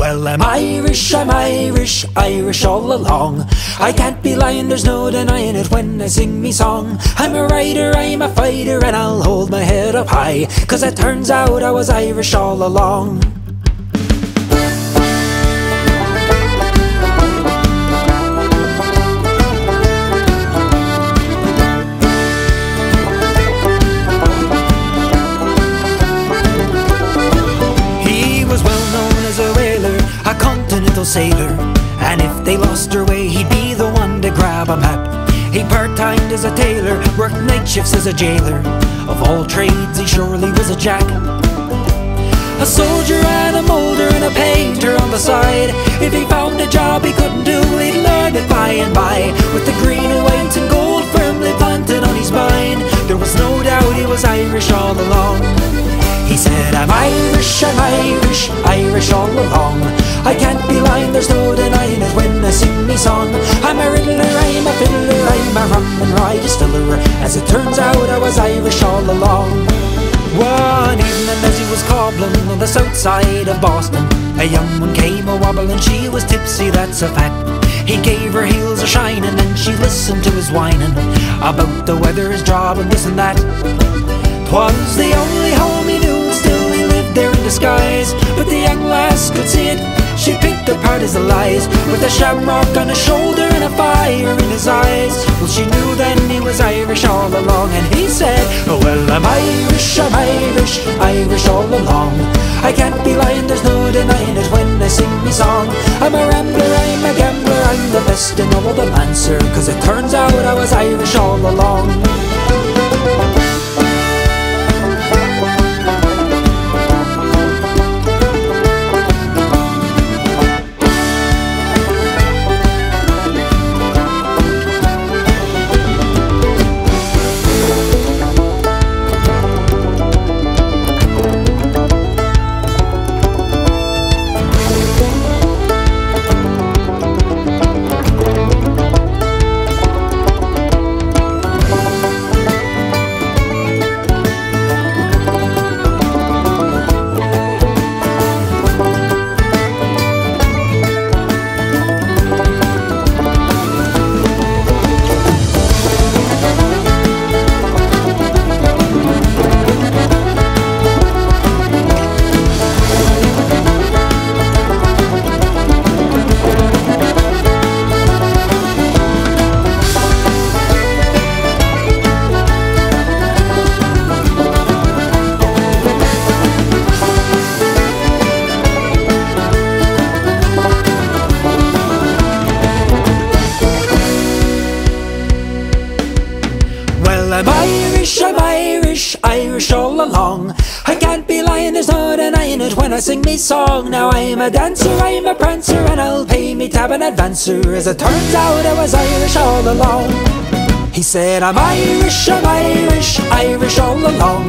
Well, I'm Irish, I'm Irish, Irish all along. I can't be lying, there's no denying it when I sing me song. I'm a writer, I'm a fighter, and I'll hold my head up high. Cause it turns out I was Irish all along. Continental sailor. And if they lost their way, he'd be the one to grab a map. He part-timed as a tailor, worked night shifts as a jailer. Of all trades, he surely was a jack. A soldier and a molder and a painter on the side. If he found a job he couldn't do, he'd learn it by and by. With the green and white and gold firmly planted on his mind, there was no doubt he was Irish all along. He said, I'm Irish, I'm Irish, Irish all along. I can't be lying, there's no denying it when I sing me song. I'm a riddler, I'm a fiddler, I'm a rum and rye distiller. As it turns out, I was Irish all along. One evening as he was cobbling on the south side of Boston, a young one came a wobbling, she was tipsy, that's a fact. He gave her heels a shining and she listened to his whining about the weather, his job, and this and that. Twas the only home he knew, picked apart his lies. With a shamrock on his shoulder and a fire in his eyes. Well, she knew then he was Irish all along, and he said, oh, Well, I'm Irish, I'm Irish, Irish all along. I can't be lying, there's no denying it when I sing me song. I'm a rambler, I'm a gambler, I'm the best in all the land, sir. Cause it turns out I was Irish all along. I'm Irish, I'm Irish, Irish all along. I can't be lying, there's no denying it when I sing me song. Now I'm a dancer, I'm a prancer, and I'll pay me tab and advancer. As it turns out, I was Irish all along. He said, I'm Irish, I'm Irish, Irish all along.